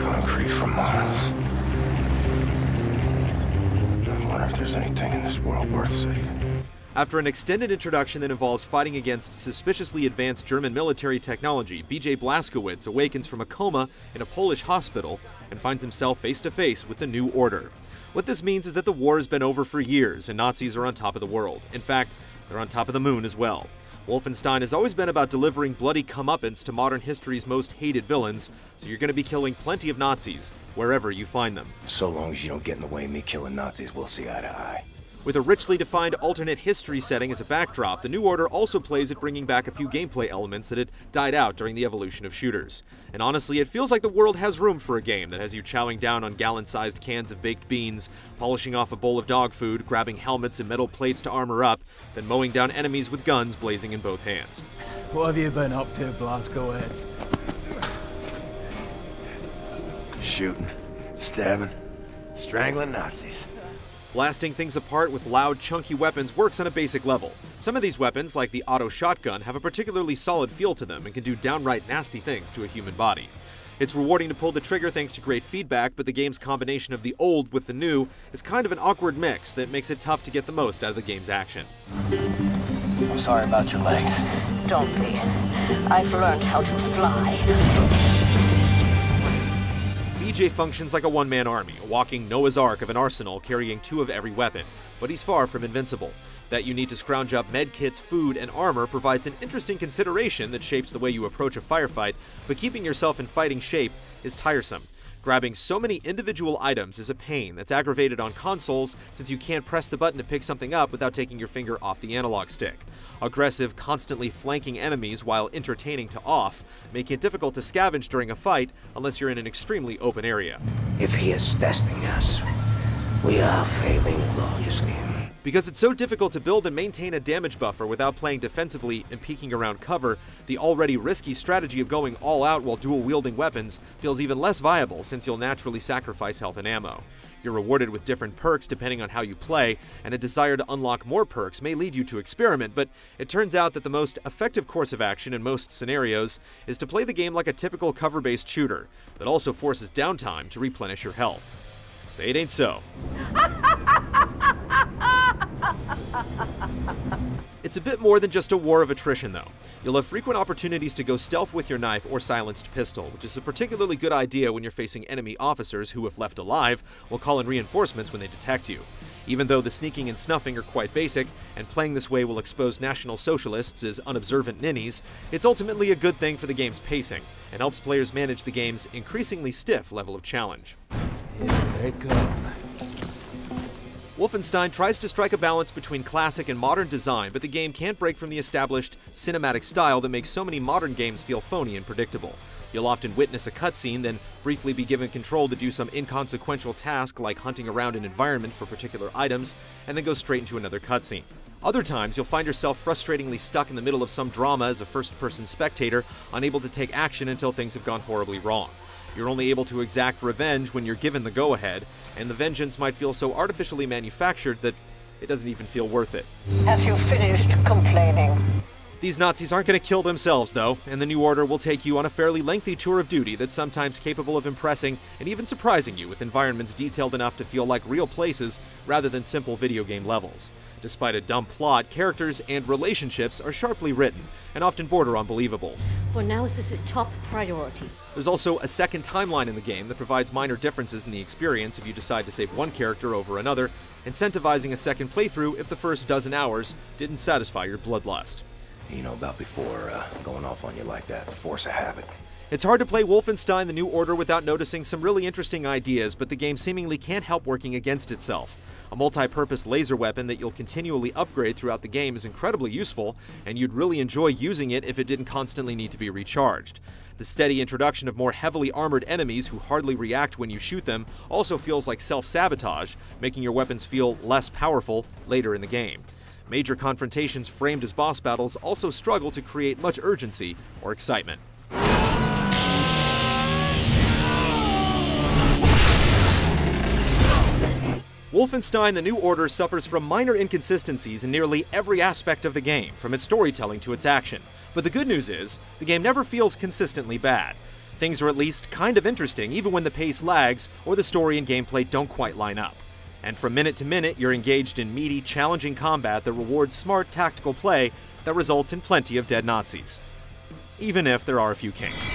Concrete for miles. I wonder if there's anything in this world worth saving. After an extended introduction that involves fighting against suspiciously advanced German military technology, BJ Blazkowicz awakens from a coma in a Polish hospital and finds himself face to face with the New Order. What this means is that the war has been over for years and Nazis are on top of the world. In fact, they're on top of the moon as well. Wolfenstein has always been about delivering bloody comeuppance to modern history's most hated villains, so you're going to be killing plenty of Nazis wherever you find them. So long as you don't get in the way of me killing Nazis, we'll see eye to eye. With a richly defined alternate history setting as a backdrop, the New Order also plays at bringing back a few gameplay elements that had died out during the evolution of shooters. And honestly, it feels like the world has room for a game that has you chowing down on gallon sized cans of baked beans, polishing off a bowl of dog food, grabbing helmets and metal plates to armor up, then mowing down enemies with guns blazing in both hands. What have you been up to, Blazkowicz? Shooting, stabbing, strangling Nazis. Blasting things apart with loud, chunky weapons works on a basic level. Some of these weapons, like the auto shotgun, have a particularly solid feel to them and can do downright nasty things to a human body. It's rewarding to pull the trigger thanks to great feedback, but the game's combination of the old with the new is kind of an awkward mix that makes it tough to get the most out of the game's action. I'm sorry about your legs. Don't be. I've learned how to fly. BJ functions like a one man army, a walking Noah's Ark of an arsenal carrying two of every weapon, but he's far from invincible. That you need to scrounge up medkits, food, and armor provides an interesting consideration that shapes the way you approach a firefight, but keeping yourself in fighting shape is tiresome. Grabbing so many individual items is a pain that's aggravated on consoles since you can't press the button to pick something up without taking your finger off the analog stick. Aggressive, constantly flanking enemies while entertaining to off, making it difficult to scavenge during a fight unless you're in an extremely open area. If he is testing us, we are failing gloriously. Because it's so difficult to build and maintain a damage buffer without playing defensively and peeking around cover, the already risky strategy of going all out while dual wielding weapons feels even less viable since you'll naturally sacrifice health and ammo. You're rewarded with different perks depending on how you play, and a desire to unlock more perks may lead you to experiment, but it turns out that the most effective course of action in most scenarios is to play the game like a typical cover based shooter that also forces downtime to replenish your health. Say it ain't so. It's a bit more than just a war of attrition, though. You'll have frequent opportunities to go stealth with your knife or silenced pistol, which is a particularly good idea when you're facing enemy officers who, if left alive, will call in reinforcements when they detect you. Even though the sneaking and snuffing are quite basic, and playing this way will expose National Socialists as unobservant ninnies, it's ultimately a good thing for the game's pacing, and helps players manage the game's increasingly stiff level of challenge. Here they come. Wolfenstein tries to strike a balance between classic and modern design, but the game can't break from the established cinematic style that makes so many modern games feel phony and predictable. You'll often witness a cutscene, then briefly be given control to do some inconsequential task like hunting around an environment for particular items, and then go straight into another cutscene. Other times, you'll find yourself frustratingly stuck in the middle of some drama as a first person spectator, unable to take action until things have gone horribly wrong. You're only able to exact revenge when you're given the go ahead, and the vengeance might feel so artificially manufactured that it doesn't even feel worth it. Have you finished complaining? These Nazis aren't going to kill themselves, though, and the New Order will take you on a fairly lengthy tour of duty that's sometimes capable of impressing and even surprising you with environments detailed enough to feel like real places rather than simple video game levels. Despite a dumb plot, characters and relationships are sharply written and often border on believable. For now, this is top priority. There's also a second timeline in the game that provides minor differences in the experience if you decide to save one character over another, incentivizing a second playthrough if the first dozen hours didn't satisfy your bloodlust. You know about before uh, going off on you like that. It's a force of habit. It's hard to play Wolfenstein The New Order without noticing some really interesting ideas, but the game seemingly can't help working against itself. A multi purpose laser weapon that you'll continually upgrade throughout the game is incredibly useful, and you'd really enjoy using it if it didn't constantly need to be recharged. The steady introduction of more heavily armored enemies who hardly react when you shoot them also feels like self sabotage, making your weapons feel less powerful later in the game. Major confrontations framed as boss battles also struggle to create much urgency or excitement. Wolfenstein The New Order suffers from minor inconsistencies in nearly every aspect of the game, from its storytelling to its action. But the good news is, the game never feels consistently bad. Things are at least kind of interesting, even when the pace lags or the story and gameplay don't quite line up. And from minute to minute, you're engaged in meaty, challenging combat that rewards smart tactical play that results in plenty of dead Nazis. Even if there are a few kinks.